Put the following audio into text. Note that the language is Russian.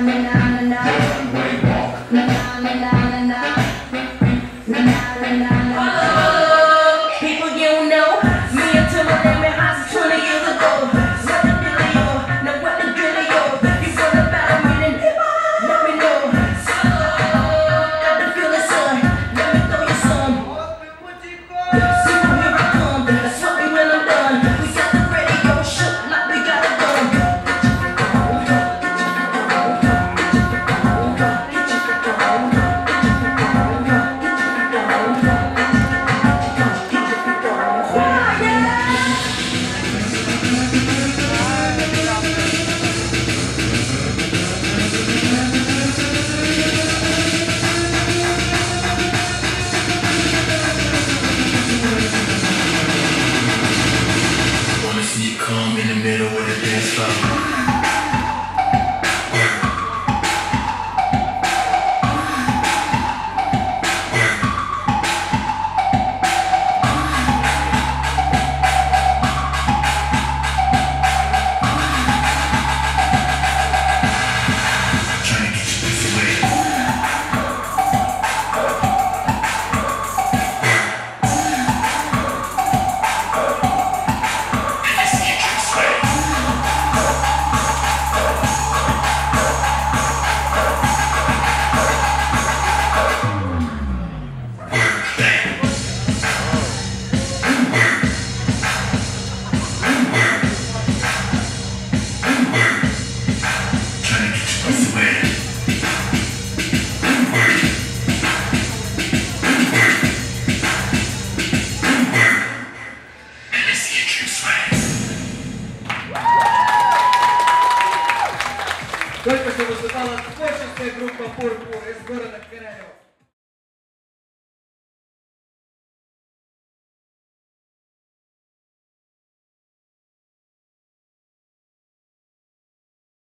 na na na na. So. Только что выступала творческая группа «Пурпур» из города Королев.